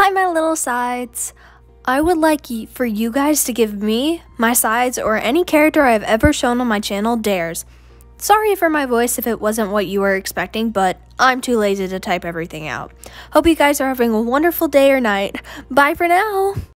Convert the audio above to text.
Hi, my little sides. I would like for you guys to give me, my sides, or any character I've ever shown on my channel dares. Sorry for my voice if it wasn't what you were expecting, but I'm too lazy to type everything out. Hope you guys are having a wonderful day or night. Bye for now.